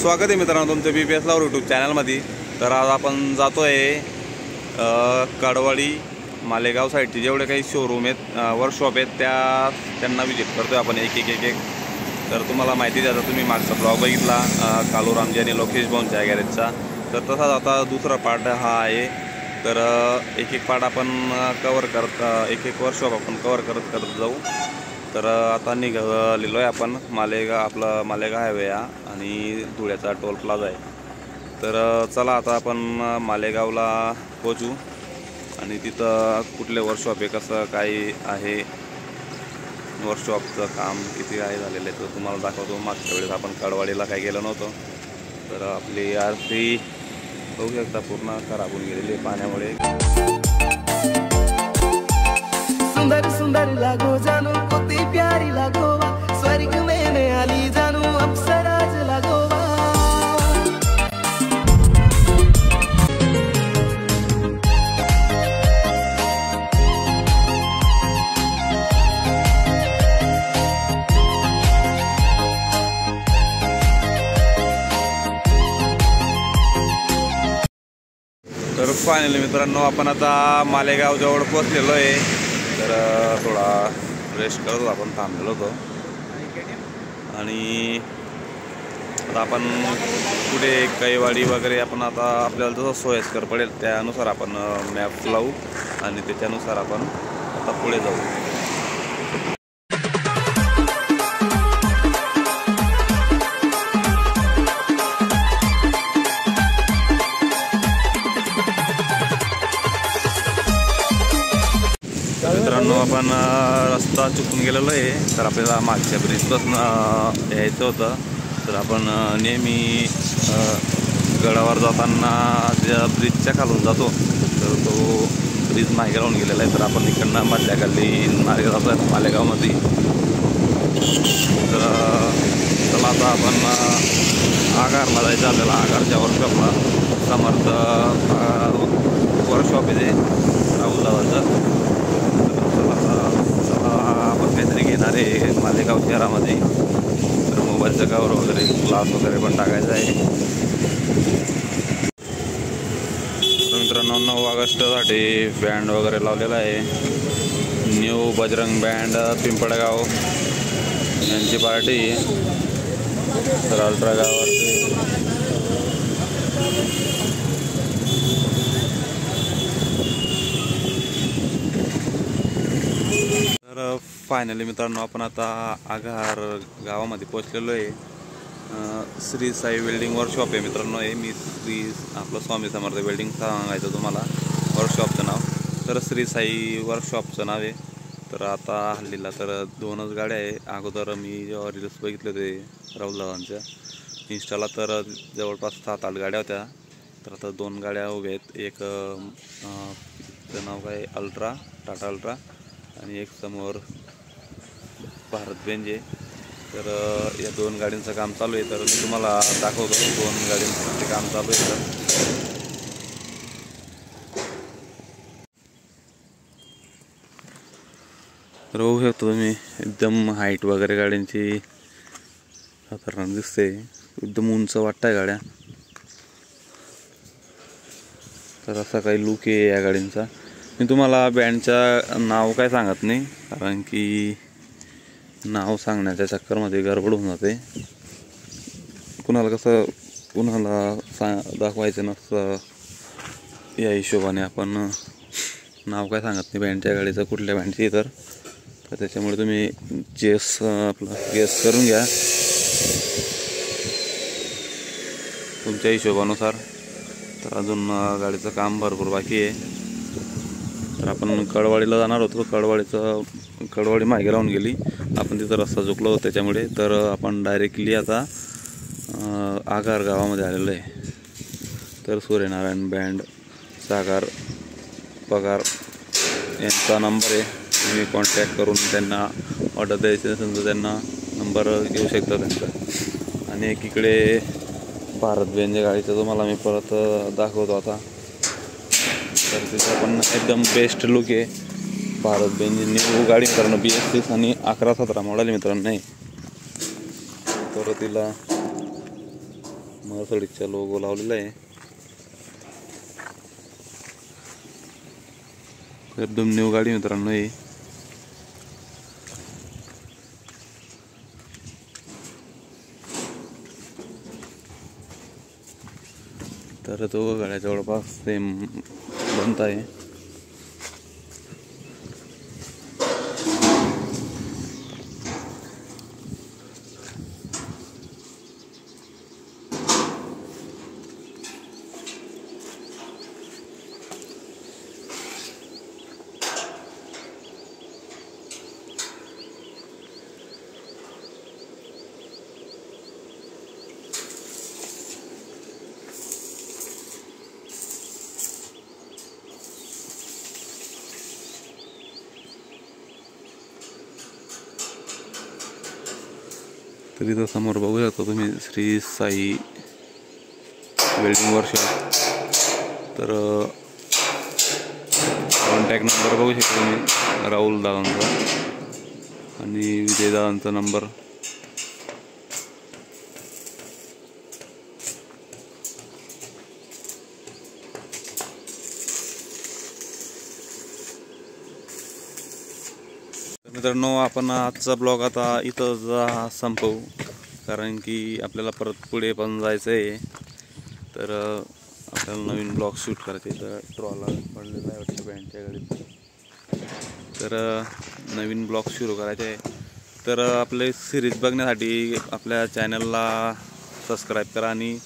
स्वागत आहे मित्रांनो तुमचं B P S Lavar YouTube चॅनलमध्ये तर आज आपण जातो आहे कडवाडी मालेगाव साईडचे जेवढे काही शोरूम आहेत वर्कशॉप आहेत त्या त्यांना विजिट करतो आहे आपण एक एक एक एक. तर तुम्हाला माहिती द्यायचा तुम्ही मागचा ब्लॉग बघितला अ, कालूरामजी आणि लोकेश भाऊंच्या गॅरेजचा तर तसाच आता दुसरा पार्ट हा आहे. तर एक एक पार्ट आपण कवर करत एक एक वर्कशॉप आपण कवर करत करत जाऊ. तर आता निघालेलो आहे आपण मालेगाव आपलं मालेगाव हायवे हा आणि धुळ्याचा टोल प्लाझा आहे. तर चला आता आपण मालेगावला पोचू आणि तिथं कुठले वर्कशॉप आहे कसं काही आहे वर्कशॉपचं काम किती आहे झालेलं आहे तर तुम्हाला दाखवतो. मागच्या वेळेस आपण कडवाडीला काही गेलो नव्हतो. तर आपली आर सी बघू शकता पूर्ण खराब होऊन गेलेली आहे पाण्यामुळे. सुंदर सुंदर लागू जाणू प्यारी स्वर्ग में आली जानू अप्सराज तर फायनली मित्रांनो आपण आता मालेगाव जवळ पोचलेलो आहे. तर थोडा रेस्ट करत होतो आपण थांबलेलो होतो. आणि आता आपण कुठे कैवाडी वगैरे आपण आता आपल्याला जसं सोयस्कर पडेल त्यानुसार आपण मॅप लावू आणि त्याच्यानुसार आपण आता पुढे जाऊ. आपण रस्ता चुकून गेलेलो आहे. तर आपल्याला मागच्या ब्रिजपासून यायचं होतं. तर आपण नेहमी गडावर जाताना त्या ब्रिजच्या खालून जातो तर तो ब्रिज मागे राहून गेलेला आहे. तर आपण इकडनं मधल्या खाली मार्ग जातो आहे मालेगावमध्ये. तर चला आता आपण अ, आगारला जायचं आपल्याला. आगारच्या वर्कशॉपला समर्थ वर्कशॉप आहे ते. राहुल दादाचं तर चला चला आपण काहीतरी घेणार आहे मालेगाव शहरामध्ये. तर मोबाईलचं कवर वगैरे ग्लास वगैरे पण टाकायचं आहे. मित्रांनो नऊ ऑगस्टसाठी बँड वगैरे लावलेला आहे. न्यू बजरंग बँड पिंपळगाव यांची पार्टी तर अल्ट्रा गावावरती. तर फायनली मित्रांनो आपण आता आघार गावामध्ये पोचलेलो आहे. श्री साई वेल्डिंग वर्कशॉप आहे मित्रांनो हे मी श्री आपलं स्वामी समर्थ वेल्डिंग सांगायचं तुम्हाला. वर्कशॉपचं नाव. तर श्री साई वर्कशॉपचं नाव आहे. तर आता हल्लीला तर दोनच गाड्या आहे. अगोदर मी जेव्हा रील्स बघितले होते राहुल दादांच्या इन्स्टाला तर जवळपास सात आठ गाड्या होत्या. तर आता दोन गाड्या उभ्या आहेत. एक तिचं नाव काय? अल्ट्रा टाटा अल्ट्रा आणि एक समोर भारत बेंज आहे. तर या दोन गाड्यांचं काम चालू आहे. तर मी तुम्हाला दाखवतो दोन गाडींचं ते काम चालू आहे तर तर बघू शकतो तुम्ही एकदम हाईट वगैरे गाड्यांची साधारण दिसते एकदम उंच वाटतंय गाड्या. तर असा काही लुक आहे या गाडींचा. मी तुम्हाला बँडच्या नाव काय सांगत नाही कारण की नाव सांगण्याच्या चक्करमध्ये गडबड होऊन जाते. कुणाला कसं कुणाला सा दाखवायचं नसतं. या हिशोबाने आपण नाव काय सांगत नाही. बँडच्या गाडीचं कुठल्या बँडची तर. तर त्याच्यामुळे तुम्ही जेस आपलं गेस करून घ्या. तुमच्या हिशोबानुसार. तर अजून गाडीचं काम भरपूर बाकी आहे. तर आपण कडवाडीला जाणार होतो. कडवाडीचं कडवाडी मागे राहून गेली. आपण तिथं रस्ता चुकलो होतो त्याच्यामुळे तर आपण डायरेक्टली आता आगार गावामध्ये आलेलो आहे. तर सूर्यनारायण बँड सागर पगार यांचा नंबर आहे. तुम्ही कॉन्टॅक्ट करून त्यांना ऑर्डर द्यायची असेल तर त्यांना नंबर घेऊ शकता त्यांचा. आणि एक इकडे भारत बेंज गाडीचं तुम्हाला मी परत दाखवतो आता. तर तिचं पण एकदम बेस्ट लुक आहे. भारत बेंज न्यू गाडी मित्रांनो बी एस सिक्स आणि अकरा सतरा मॉडेल मित्रांनो. नाही तर तिला मर्सडीजचा लोगो लावलेला आहे. एकदम न्यू गाडी मित्रांनो ही. तर तो गाड्या जवळपास सेम बनत आहे. तर इथं समोर बघू शकता तुम्ही श्री साई वेल्डिंग वर्कशॉप. तर कॉन्टॅक्ट नंबर बघू शकता तुम्ही राहुल दादांचा. आणि विजय दादांचा नंबर मित्रांनो आपण आजचा ब्लॉग आता इथं संपवू. कारण की आपल्याला परत पुढे पण जायचं आहे तर आपल्याला नवीन ब्लॉग शूट करायचे तर ट्रॉला पडलेला आहे वाटतं बँडच्या गाडीत. तर नवीन ब्लॉग सुरू करायचे आहे तर आपले सिरीज बघण्यासाठी आपल्या चॅनलला सबस्क्राईब करा आणि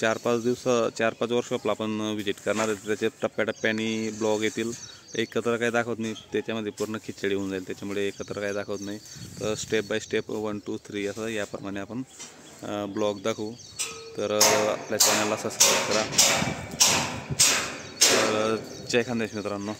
चार पाच दिवस चार पाच वर्ष आपला आपण व्हिजिट करणार आहे. त्याचे टप्प्याटप्प्याने ब्लॉग येतील. एकत्र काही दाखवत नाही. त्याच्यामध्ये पूर्ण खिचडी होऊन जाईल. त्याच्यामुळे एकत्र काही दाखवत नाही. तर step by step one two three असं याप्रमाणे आपण ब्लॉग दाखवू. तर आपल्या चॅनलला सबस्क्राईब करा. तर जय खानदेश मित्रांनो.